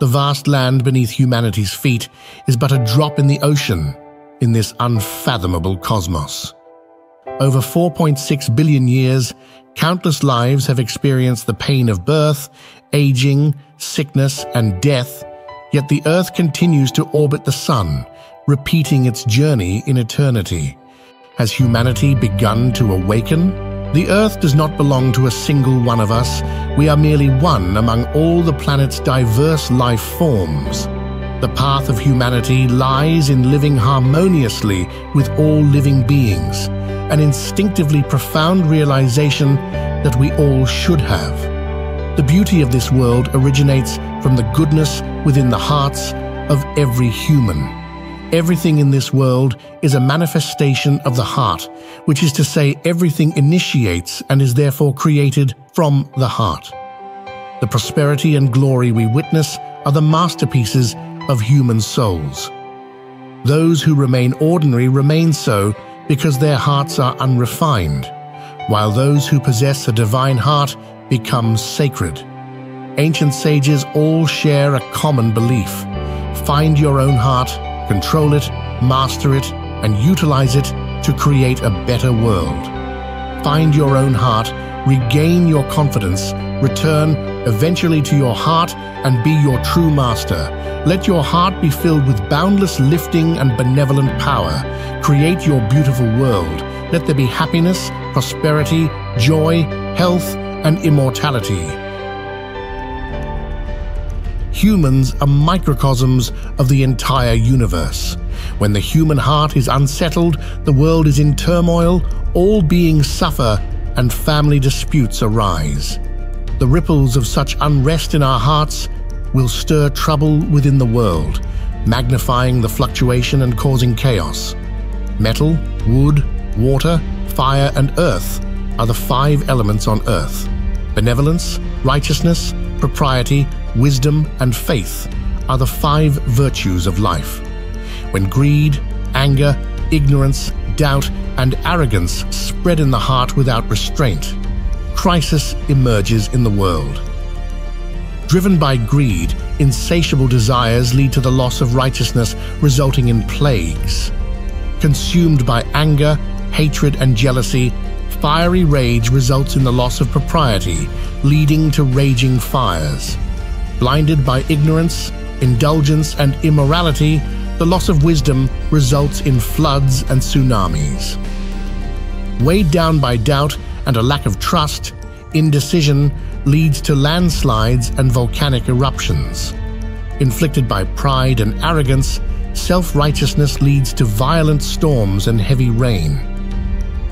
The vast land beneath humanity's feet is but a drop in the ocean in this unfathomable cosmos. Over 4.6 billion years, countless lives have experienced the pain of birth, aging, sickness, and death, yet the Earth continues to orbit the Sun, repeating its journey in eternity. Has humanity begun to awaken? The Earth does not belong to a single one of us. We are merely one among all the planet's diverse life forms. The path of humanity lies in living harmoniously with all living beings, an instinctively profound realization that we all should have. The beauty of this world originates from the goodness within the hearts of every human. Everything in this world is a manifestation of the heart, which is to say, everything initiates and is therefore created from the heart. The prosperity and glory we witness are the masterpieces of human souls. Those who remain ordinary remain so because their hearts are unrefined, while those who possess a divine heart become sacred. Ancient sages all share a common belief. Find your own heart control it, master it, and utilize it to create a better world. Find your own heart, regain your confidence, return eventually to your heart and be your true master. Let your heart be filled with boundless lifting and benevolent power. Create your beautiful world. Let there be happiness, prosperity, joy, health, and immortality. Humans are microcosms of the entire universe. When the human heart is unsettled, the world is in turmoil, all beings suffer, and family disputes arise. The ripples of such unrest in our hearts will stir trouble within the world, magnifying the fluctuation and causing chaos. Metal, wood, water, fire, and earth are the five elements on earth. Benevolence, righteousness, propriety, wisdom, and faith are the five virtues of life. When greed, anger, ignorance, doubt, and arrogance spread in the heart without restraint, crisis emerges in the world. Driven by greed, insatiable desires lead to the loss of righteousness, resulting in plagues. Consumed by anger, hatred, and jealousy, fiery rage results in the loss of propriety, leading to raging fires. Blinded by ignorance, indulgence, and immorality, the loss of wisdom results in floods and tsunamis. Weighed down by doubt and a lack of trust, indecision leads to landslides and volcanic eruptions. Inflicted by pride and arrogance, self-righteousness leads to violent storms and heavy rain.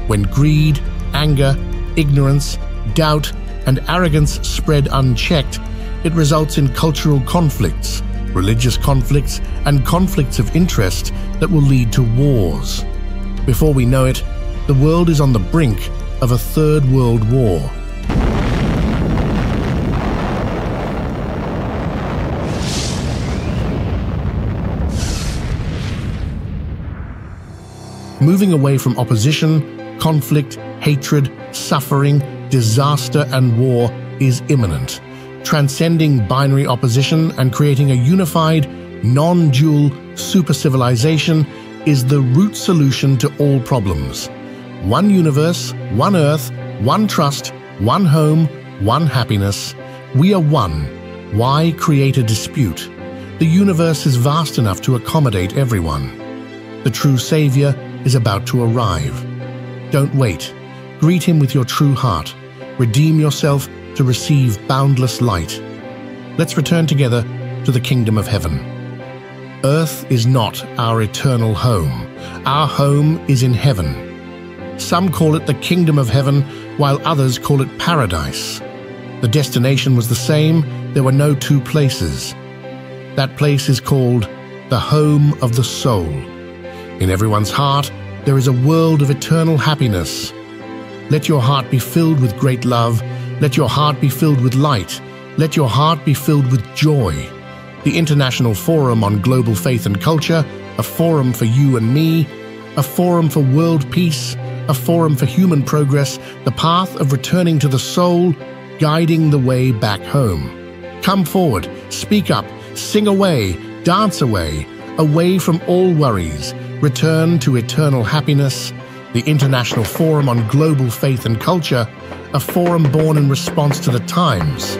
When greed, anger, ignorance, doubt, and arrogance spread unchecked, it results in cultural conflicts, religious conflicts, and conflicts of interest that will lead to wars. Before we know it, the world is on the brink of a third world war. Moving away from opposition, conflict, hatred, suffering, disaster, and war is imminent transcending binary opposition and creating a unified, non-dual super-civilization is the root solution to all problems. One universe, one earth, one trust, one home, one happiness. We are one. Why create a dispute? The universe is vast enough to accommodate everyone. The true savior is about to arrive. Don't wait. Greet him with your true heart. Redeem yourself to receive boundless light. Let's return together to the kingdom of heaven. Earth is not our eternal home. Our home is in heaven. Some call it the kingdom of heaven, while others call it paradise. The destination was the same, there were no two places. That place is called the home of the soul. In everyone's heart, there is a world of eternal happiness. Let your heart be filled with great love let your heart be filled with light. Let your heart be filled with joy. The International Forum on Global Faith and Culture, a forum for you and me, a forum for world peace, a forum for human progress, the path of returning to the soul, guiding the way back home. Come forward, speak up, Sing away, dance away, away from all worries, return to eternal happiness, the International Forum on Global Faith and Culture, a forum born in response to the times.